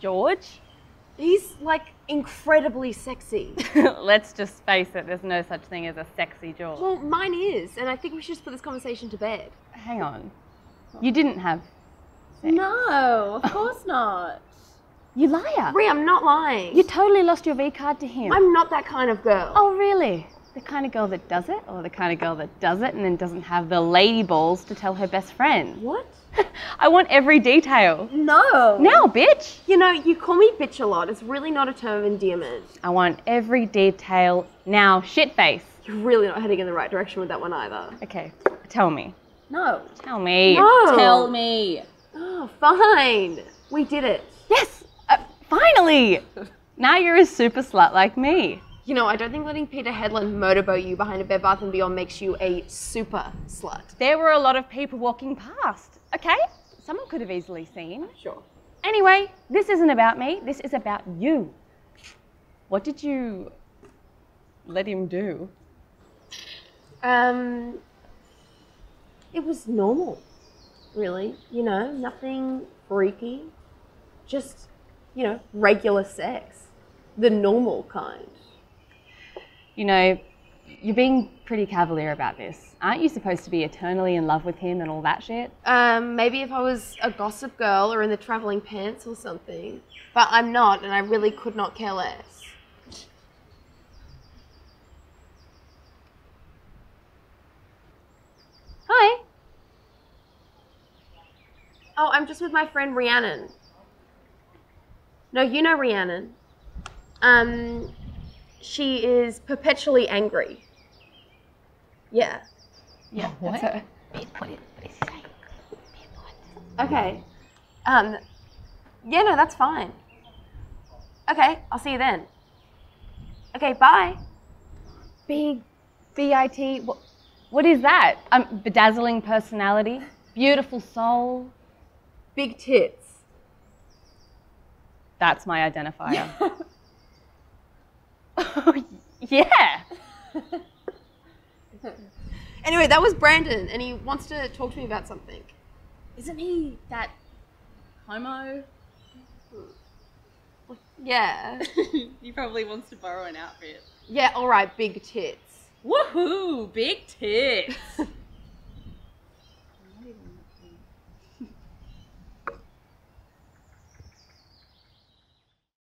George. He's like incredibly sexy. Let's just face it, there's no such thing as a sexy George. well, mine is, and I think we should just put this conversation to bed. Hang on. You didn't have. Sex. No, of course not. You liar. Rhea, I'm not lying. You totally lost your V card to him. I'm not that kind of girl. Oh, really? The kind of girl that does it, or the kind of girl that does it and then doesn't have the lady balls to tell her best friend? What? I want every detail. No. Now, bitch! You know, you call me bitch a lot. It's really not a term of endearment. I want every detail now, shitface. You're really not heading in the right direction with that one either. Okay, tell me. No. Tell me. No. Tell me. Oh, fine. We did it. Yes! Uh, finally! Now you're a super slut like me. You know, I don't think letting Peter Headland motorboat you behind a Bed Bath & Beyond makes you a super slut. There were a lot of people walking past, okay? Someone could have easily seen. Sure. Anyway, this isn't about me, this is about you. What did you let him do? Um, it was normal, really. You know, nothing freaky. Just, you know, regular sex. The normal kind. You know, you're being pretty cavalier about this. Aren't you supposed to be eternally in love with him and all that shit? Um, maybe if I was a gossip girl or in the traveling pants or something. But I'm not, and I really could not care less. Hi. Oh, I'm just with my friend Rhiannon. No, you know Rhiannon. Um, she is perpetually angry. Yeah. Yeah, That's her. Okay. Um, yeah, no, that's fine. Okay, I'll see you then. Okay, bye. Big BIT. What, what is that? Um, bedazzling personality, beautiful soul. Big tits. That's my identifier. oh, yeah. Anyway, that was Brandon, and he wants to talk to me about something. Isn't he that homo? Yeah. he probably wants to borrow an outfit. Yeah, alright, big tits. Woohoo! Big tits.